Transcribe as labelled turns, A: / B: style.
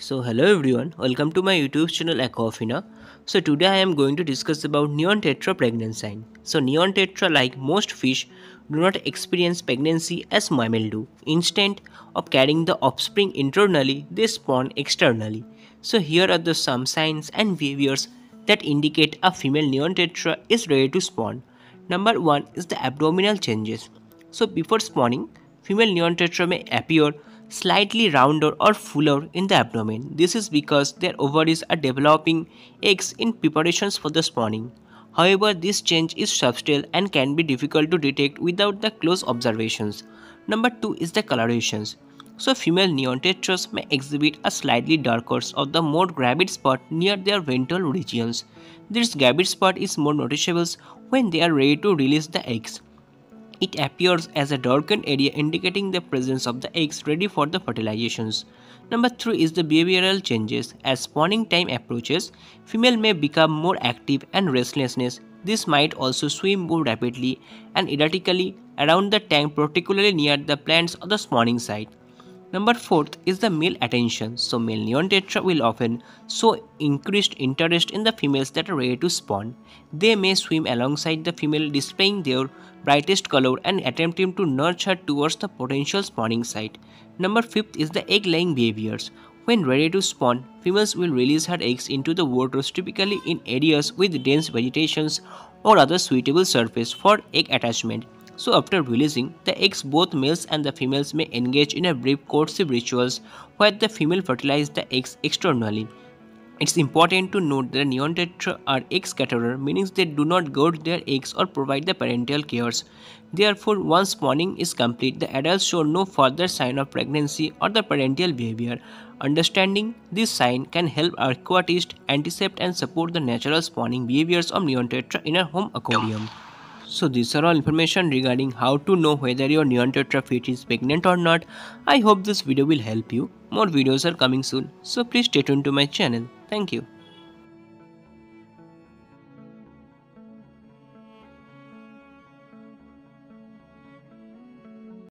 A: So hello everyone, welcome to my YouTube channel Aquafina. So today I am going to discuss about neon tetra pregnancy. So neon tetra like most fish do not experience pregnancy as mammals do. Instead of carrying the offspring internally, they spawn externally. So here are the some signs and behaviors that indicate a female neon tetra is ready to spawn. Number 1 is the abdominal changes. So before spawning, female neon tetra may appear slightly rounder or fuller in the abdomen. This is because their ovaries are developing eggs in preparations for the spawning. However, this change is subtle and can be difficult to detect without the close observations. Number 2 is the colorations. So female neon tetras may exhibit a slightly darker or the more gravid spot near their ventral regions. This gravid spot is more noticeable when they are ready to release the eggs. It appears as a darkened area indicating the presence of the eggs ready for the fertilizations. Number 3 is the behavioral changes. As spawning time approaches, female may become more active and restlessness. This might also swim more rapidly and erratically around the tank particularly near the plants or the spawning site. Number fourth is the male attention. So male neon tetra will often show increased interest in the females that are ready to spawn. They may swim alongside the female displaying their brightest color and attempting to nurse her towards the potential spawning site. Number fifth is the egg laying behaviors. When ready to spawn, females will release her eggs into the waters typically in areas with dense vegetations or other suitable surface for egg attachment. So after releasing, the eggs both males and the females may engage in a brief courtship rituals where the female fertilizes the eggs externally. It's important to note that neon tetra are egg scatterer, meaning they do not guard their eggs or provide the parental cares. Therefore, once spawning is complete, the adults show no further sign of pregnancy or the parental behavior. Understanding this sign can help aquarists anticipate and support the natural spawning behaviors of neon tetra in a home aquarium. So these are all information regarding how to know whether your neon tetra fish is pregnant or not. I hope this video will help you. More videos are coming soon. So please stay tuned to my channel. Thank you.